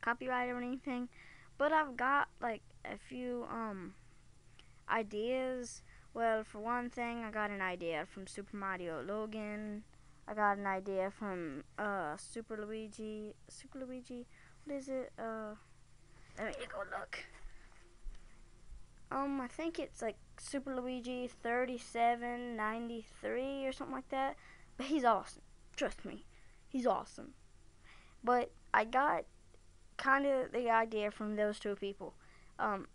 copyright or anything, but I've got like a few um ideas. Well, for one thing, I got an idea from Super Mario Logan. I got an idea from uh Super Luigi. Super Luigi. What is it? Uh, let me go look. Um, I think it's like Super Luigi 3793 or something like that. But he's awesome. Trust me, he's awesome. But I got kind of the idea from those two people. Um,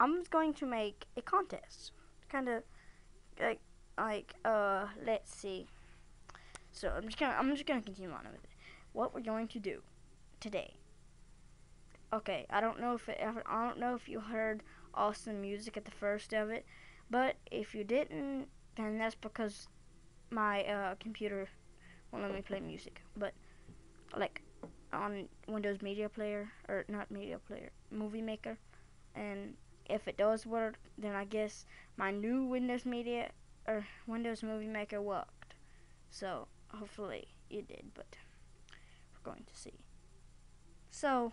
I'm going to make a contest, kind of like like uh, let's see. So I'm just gonna I'm just gonna continue on with it. What we're going to do today. Okay, I don't know if it, I don't know if you heard awesome music at the first of it, but if you didn't, then that's because my uh, computer won't let me play music. But like on Windows Media Player or not Media Player, Movie Maker, and if it does work, then I guess my new Windows Media or Windows Movie Maker worked. So hopefully it did, but we're going to see. So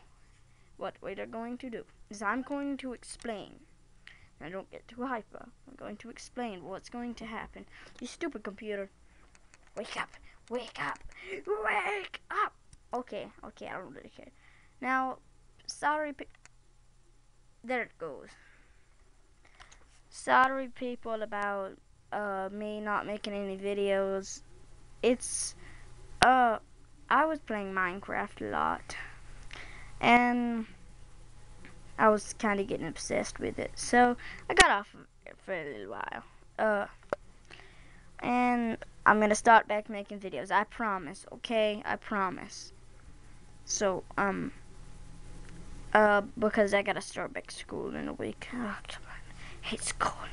what we are going to do is I'm going to explain. Now don't get too hyper. I'm going to explain what's going to happen. You stupid computer. Wake up. Wake up. Wake up. Okay, okay, I don't really care. Now, sorry, there it goes. Sorry, people, about uh, me not making any videos. It's, uh, I was playing Minecraft a lot. And I was kind of getting obsessed with it. So, I got off of it for a little while. Uh, and I'm going to start back making videos. I promise, okay? I promise. So, um, uh, because I gotta start back school in a week. Oh, come on. Hate school.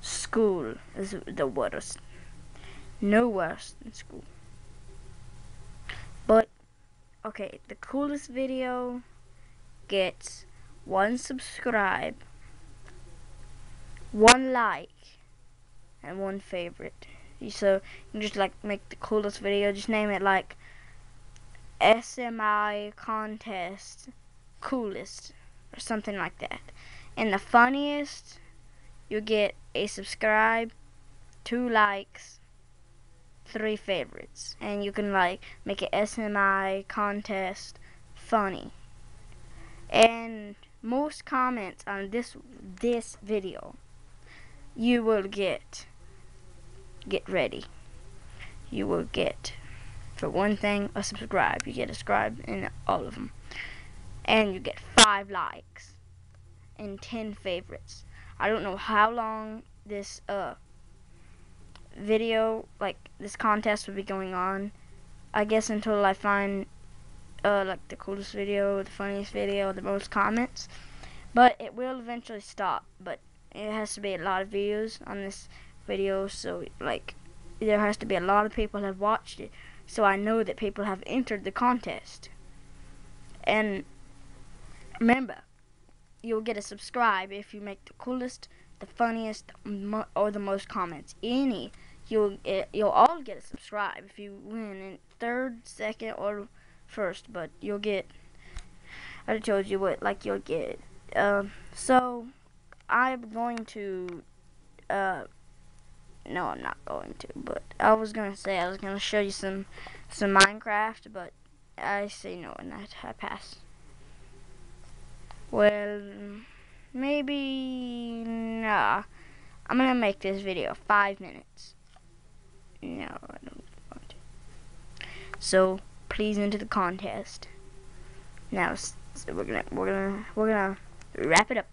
School is the worst. No worse than school. But, okay, the coolest video gets one subscribe, one like, and one favorite. So, you can just, like, make the coolest video. Just name it, like, SMI contest coolest or something like that. And the funniest, you'll get a subscribe, two likes, three favorites. And you can like make an SMI contest funny. And most comments on this this video you will get get ready. You will get for one thing, a subscribe. You get a subscribe in all of them. And you get five likes and ten favorites. I don't know how long this uh video, like this contest will be going on. I guess until I find uh like the coolest video, the funniest video, the most comments. But it will eventually stop. But it has to be a lot of views on this video, so like there has to be a lot of people have watched it so I know that people have entered the contest. And remember, you'll get a subscribe if you make the coolest, the funniest, or the most comments. Any, you'll you'll all get a subscribe if you win in third, second, or first. But you'll get. I told you what, like you'll get. Um, so I'm going to. Uh, no, I'm not going to. But I was gonna say I was gonna show you some some Minecraft, but I say no and I, I pass. Well, maybe nah. I'm gonna make this video five minutes. No, I don't want to. So please enter the contest. Now so we're gonna we're gonna we're gonna wrap it up.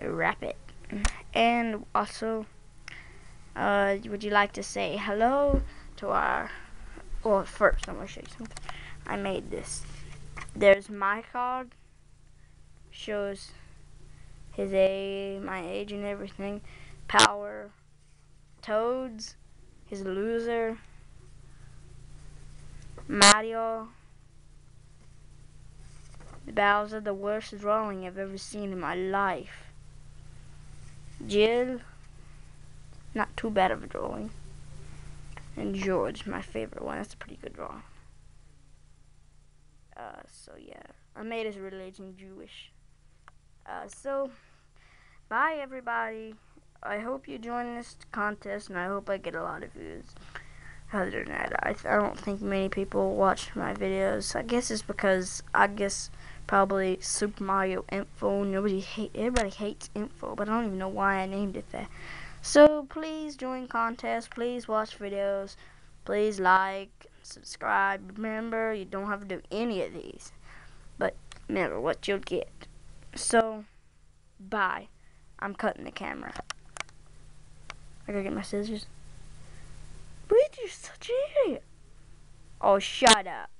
Wrap it, and also uh, would you like to say hello to our, well, first, I'm to show you something. I made this. There's my card, shows his age, my age and everything, power, Toads, his loser, Mario, Bowser, the worst drawing I've ever seen in my life. Jill, not too bad of a drawing. And George, my favorite one. That's a pretty good drawing. Uh, so yeah. I made his religion Jewish. Uh, so, bye everybody. I hope you join this contest, and I hope I get a lot of views. Other than that, I, I don't think many people watch my videos. I guess it's because I guess probably Super Mario Info. Nobody hate everybody hates Info, but I don't even know why I named it that. So please join contests. Please watch videos. Please like, subscribe. Remember, you don't have to do any of these, but remember what you'll get. So, bye. I'm cutting the camera. I gotta get my scissors. Bridge, you're such an idiot. Oh, shut up.